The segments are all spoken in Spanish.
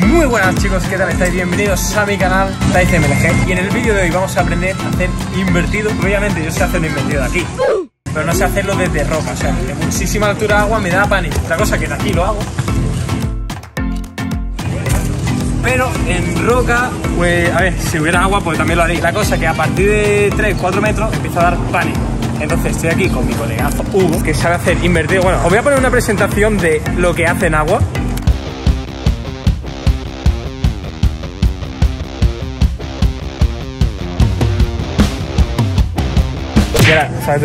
Muy buenas chicos, ¿qué tal estáis? Bienvenidos a mi canal Taiz MLG y en el vídeo de hoy vamos a aprender a hacer invertido. Obviamente yo sé hacer un invertido de aquí, pero no sé hacerlo desde roca, o sea, de muchísima altura de agua me da pánico. Otra cosa que de aquí lo hago. Pero en roca, pues a ver, si hubiera agua pues también lo haría. La cosa que a partir de 3-4 metros empieza a dar pánico. Entonces estoy aquí con mi colegazo Hugo, que sabe hacer invertido. Bueno, os voy a poner una presentación de lo que hace en agua.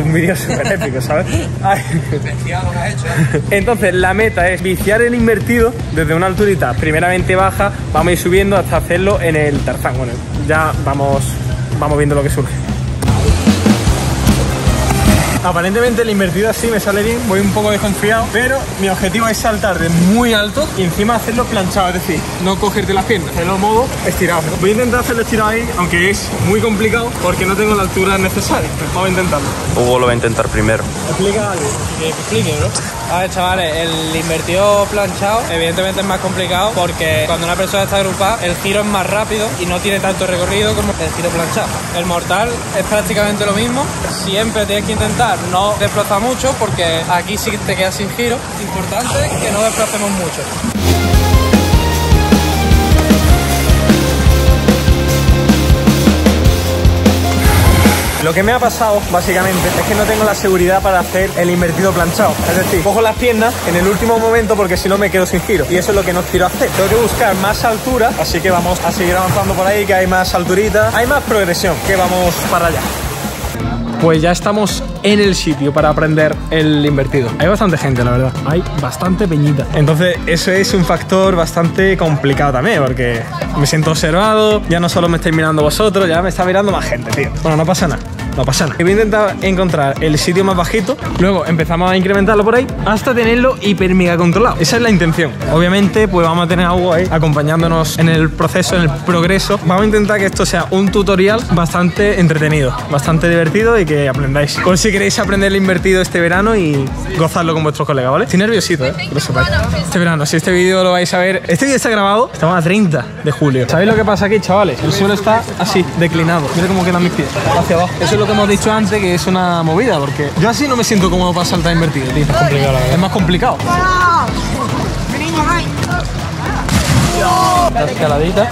Un vídeo súper épico, ¿sabes? Entonces, la meta es viciar el invertido desde una alturita primeramente baja, vamos a ir subiendo hasta hacerlo en el tarzán. Bueno, ya vamos, vamos viendo lo que surge. Aparentemente el invertido así me sale bien, voy un poco desconfiado, pero mi objetivo es saltar de muy alto y encima hacerlo planchado, es decir, no cogerte las piernas, hacerlo modo estirado. Voy a intentar hacerlo estirado ahí, aunque es muy complicado porque no tengo la altura necesaria. Vamos a intentarlo. Hugo lo va a intentar primero. Explica algo. Que explique, bro. A ver, chavales, el invertido planchado evidentemente es más complicado porque cuando una persona está agrupada el giro es más rápido y no tiene tanto recorrido como el giro planchado. El mortal es prácticamente lo mismo. Siempre tienes que intentar no desplazar mucho porque aquí sí te quedas sin giro. Importante que no desplacemos mucho. Lo que me ha pasado, básicamente, es que no tengo la seguridad para hacer el invertido planchado. Es decir, cojo las piernas en el último momento porque si no me quedo sin giro. Y eso es lo que no quiero hacer. Tengo que buscar más altura, así que vamos a seguir avanzando por ahí, que hay más alturita, hay más progresión, que vamos para allá. Pues ya estamos en el sitio para aprender el invertido. Hay bastante gente, la verdad. Hay bastante peñita. Entonces, eso es un factor bastante complicado también, porque me siento observado. Ya no solo me estáis mirando vosotros, ya me está mirando más gente, tío. Bueno, no pasa nada. No pasa nada. Voy a intentar encontrar el sitio más bajito. Luego empezamos a incrementarlo por ahí hasta tenerlo hiper mega controlado. Esa es la intención. Obviamente, pues vamos a tener algo ahí acompañándonos en el proceso, en el progreso. Vamos a intentar que esto sea un tutorial bastante entretenido, bastante divertido y que aprendáis. Por si queréis aprender el invertido este verano y gozarlo con vuestros colegas, ¿vale? Estoy nerviosito, ¿eh? Este verano, si este vídeo lo vais a ver. Este vídeo está grabado, estamos a 30 de julio. ¿Sabéis lo que pasa aquí, chavales? El suelo está así, declinado. Mira cómo quedan mis pies, hacia abajo. Lo que hemos dicho antes, que es una movida, porque yo así no me siento cómodo para saltar invertido, tío. Es complicado, la verdad. Es más complicado. La escaladita.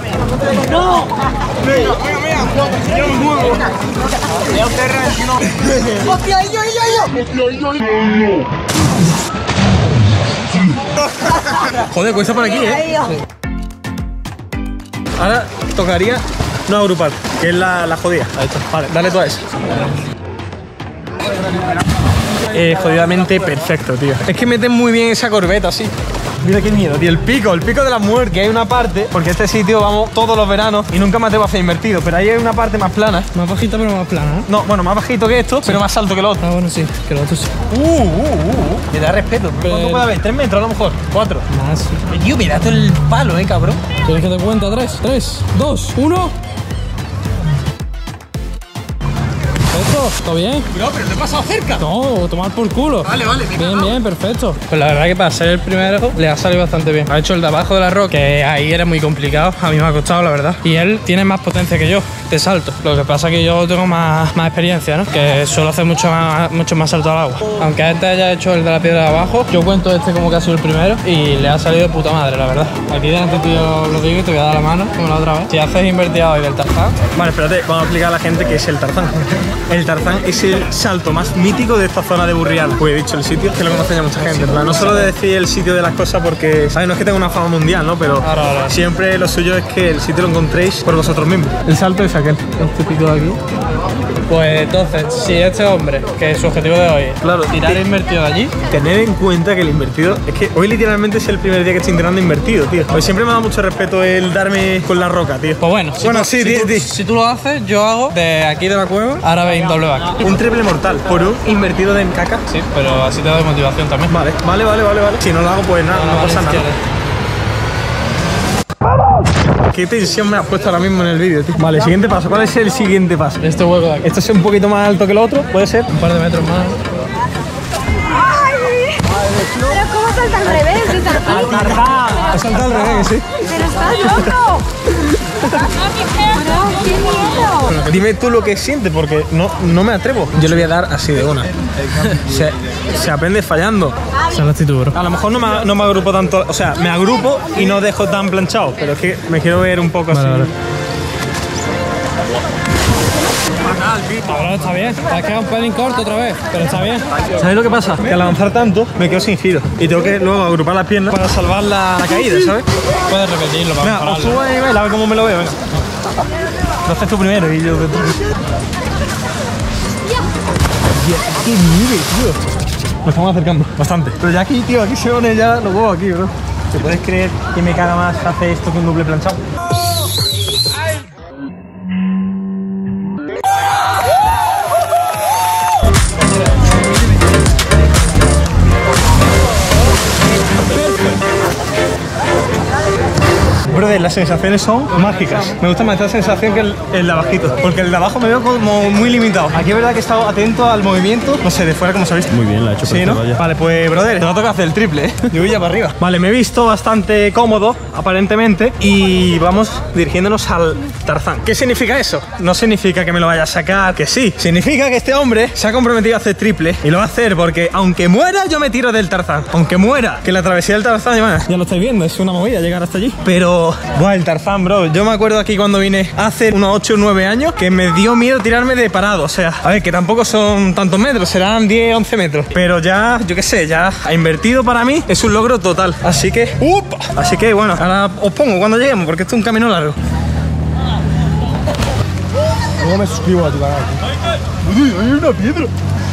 Joder, cuesta por aquí, ¿eh? Ahora tocaría no agrupar, que es la, la jodida. Ahí está. Vale, dale tú a eso. Eh, jodidamente perfecto, tío. Es que metes muy bien esa corbeta, así. Mira qué miedo, tío. El pico, el pico de la muerte. Que hay una parte, porque este sitio vamos todos los veranos y nunca me atrevo a hacer invertido. Pero ahí hay una parte más plana. Más bajita pero más plana, ¿no? No, bueno, más bajito que esto, pero más alto que el otro. Ah, bueno, sí, que lo otro sí. Uh, uh, uh. Me da respeto. Pero- ¿Cuánto puede haber? ¿Tres metros a lo mejor? ¿Cuatro? Más. Tío, mira todo el palo, eh, cabrón. ¿Quieres que te cuenta? Tres, tres, dos, uno. ¿Todo bien? Bro, pero te he pasado cerca. No, tomar por culo. Vale, vale, me Bien, bien, perfecto. Pues la verdad que para ser el primero le ha salido bastante bien. Ha hecho el de abajo de la roca, que ahí era muy complicado. A mí me ha costado, la verdad. Y él tiene más potencia que yo de salto. Lo que pasa es que yo tengo más, más experiencia, ¿no? Que suelo hacer mucho más, mucho más salto al agua. Aunque este haya hecho el de la piedra de abajo, yo cuento este como que ha sido el primero y le ha salido de puta madre, la verdad. Aquí delante tío lo digo y te voy a dar la mano, como la otra vez. Si haces invertido y del tarzán, Vale, espérate, vamos a explicar a la gente qué es el Tarzán. El Tarzán es el salto más mítico de esta zona de Burriana. Pues he dicho el sitio, que lo conoce ya mucha gente, ¿verdad? No solo de decir el sitio de las cosas porque, ¿sabes? No es que tenga una fama mundial, ¿no? Pero Ahora, ahora. siempre lo suyo es que el sitio lo encontréis por vosotros mismos. El salto es aquel. este pico de aquí. Pues entonces, si este hombre, que su objetivo de hoy es Claro, tirar te- invertido de allí, Tener en cuenta que el invertido. Es que hoy literalmente es el primer día que estoy entrenando invertido, tío. Hoy siempre me da mucho respeto el darme con la roca, tío. pues bueno. si Bueno, tú- sí, si tú, si tú lo haces, yo hago de aquí de la cueva, ahora veis doble back. Un triple mortal por un invertido de caca. Sí, pero así te doy motivación también. Vale, vale, vale, vale, vale. Si no lo hago, pues nada, no, vale, pasa nada. Qué tensión me has puesto ahora mismo en el vídeo, tío. Vale, siguiente paso. ¿Cuál es el siguiente paso? Este hueco de aquí. Esto es un poquito más alto que el otro, puede ser. Un par de metros más. Pero ¿cómo salta al revés? Ha saltado al revés, sí. Pero está Dime tú lo que sientes, porque no, no me atrevo. Yo le voy a dar así de una. Se, se aprende fallando. Esa es la actitud, bro. A lo mejor no me, no me agrupo tanto, o sea, me agrupo y no dejo tan planchado, pero es que me quiero ver un poco Vale, así. vale. Ahora está bien. Te has quedado un pelín corto otra vez, pero está bien. ¿Sabes lo que pasa? Que al lanzar tanto me quedo sin giro y tengo que luego agrupar las piernas para salvar la, la caída, ¿sabes? Puedes repetirlo para Venga, os subo a nivel a ver cómo me lo veo. Venga. Lo haces tú primero y yo después. ¡Qué nieve, tío! Nos estamos acercando bastante. Pero ya aquí, tío, aquí se pone ya los huevos aquí, bro. ¿Te puedes creer que me caga más hacer esto que un doble planchado? Brother, las sensaciones son mágicas. Me gusta más esta sensación que el, el de abajito. Porque el de abajo me veo como muy limitado. Aquí es verdad que he estado atento al movimiento. No sé, de fuera como se ha visto. Muy bien, la ha hecho Sí, ¿no? vaya. Vale, pues, brother, te va a tocar hacer el triple, ¿eh? Yo voy ya para arriba. Vale, me he visto bastante cómodo, aparentemente, y vamos dirigiéndonos al Tarzán. ¿Qué significa eso? No significa que me lo vaya a sacar, que sí. Significa que este hombre se ha comprometido a hacer triple, y lo va a hacer porque, aunque muera, yo me tiro del Tarzán. Aunque muera, que la travesía del Tarzán, ya, ya lo estáis viendo, es una movida llegar hasta allí. Pero, buah, el Tarzán, bro. Yo me acuerdo aquí cuando vine hace unos 8 o 9 años que me dio miedo tirarme de parado. O sea, a ver, que tampoco son tantos metros, serán 10, 11 metros. Pero ya, yo qué sé, ya ha invertido para mí es un logro total. Así que, ¡upa! Así que, bueno, ahora os pongo cuando lleguemos porque esto es un camino largo. Luego me suscribo a tu canal. Uy, hay una piedra.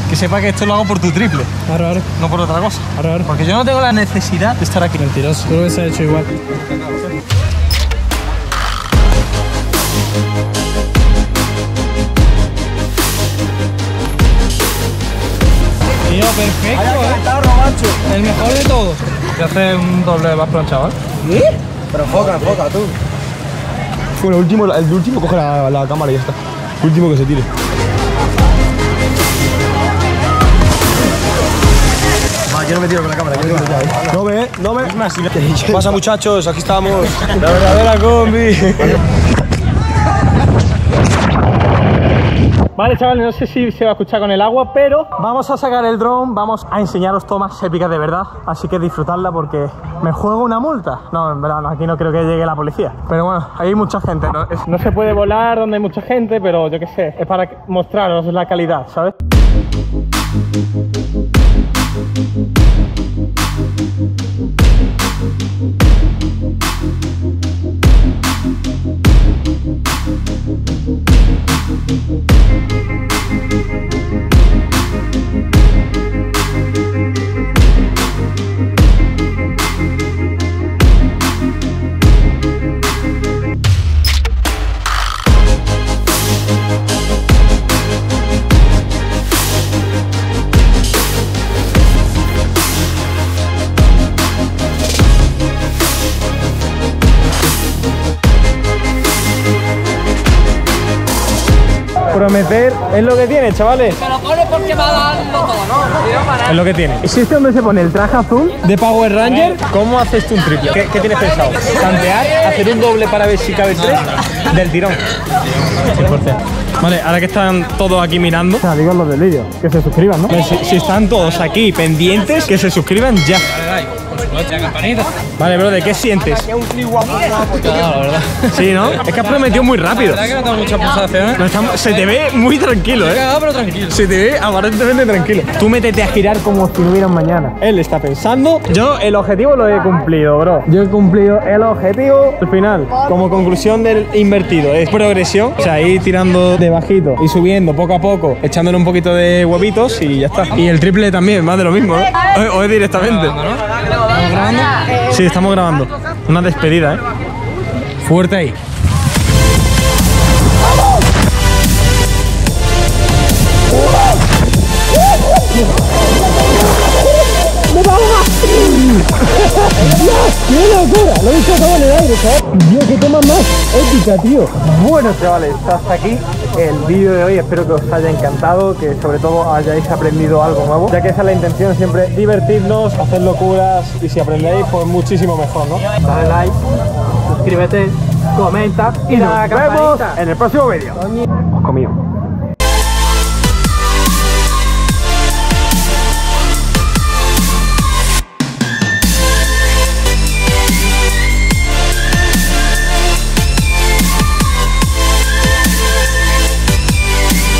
Que sepa que esto lo hago por tu triple, Ahora, ahora, no por otra cosa. ahora, ahora. Porque yo no tengo la necesidad de estar aquí. Mentiroso. Creo que se ha hecho igual. Tío, perfecto, ¿eh? El mejor de todos. Te hace un doble más planchado, ¿eh? Pero enfoca, enfoca tú. Bueno, el último, el último coge la, la cámara y ya está. El último que se tire. Yo no me tiro con la cámara, yo me ya, ¿eh? No me, no me. ¿Qué pasa, muchachos? Aquí estamos. La verdadera combi. Vale, chavales, no sé si se va a escuchar con el agua, pero vamos a sacar el dron, vamos a enseñaros tomas épicas de verdad, así que disfrutadla porque me juego una multa. No, en verdad, no, aquí no creo que llegue la policía. Pero bueno, hay mucha gente, ¿no? Es- no se puede volar donde hay mucha gente, pero yo qué sé, es para mostraros la calidad, ¿sabes? Prometer es lo que tiene, chavales. Te lo pone porque va a darlo todo, ¿no? Es lo que tiene. ¿Existe donde se pone el traje azul de Power Ranger? ¿Cómo haces tú un triple? ¿Qué, qué tienes pensado? ¿Tantear? ¿Hacer un doble para ver si cabe tres? Del tirón. Vale, ahora que están todos aquí mirando, o sea, digo los del vídeo, que se suscriban, ¿no? Si, si están todos aquí pendientes, que se suscriban ya. La campanita. Vale, bro, ¿de qué sientes? Claro, la verdad. Sí, ¿no? Es que has prometido muy rápido. ¿Verdad que no tengo muchas pulsaciones? No, estamos- se te ve muy tranquilo, ¿eh? Cagado, pero tranquilo. Se te ve aparentemente tranquilo. Tú métete a girar como si no hubiera mañana. Él está pensando. Yo el objetivo lo he cumplido, bro. Yo he cumplido el objetivo. Al final, como conclusión del invertido, es progresión. O sea, ir tirando de bajito y subiendo poco a poco, echándole un poquito de huevitos y ya está. Y el triple también, más de lo mismo, ¿eh? O, o es directamente. ¿Estamos grabando? Sí, estamos grabando. Una despedida, ¿eh? Fuerte ahí. ¡Qué locura! Lo he visto todo en el aire, ¿sabes? Dios, qué toma más épica, tío. Bueno, chavales, hasta aquí el vídeo de hoy. Espero que os haya encantado, que sobre todo hayáis aprendido algo nuevo, ya que esa es la intención, siempre divertirnos, hacer locuras y si aprendéis, pues muchísimo mejor, ¿no? Dale like, suscríbete, comenta y, Nos vemos en el próximo vídeo. Comido.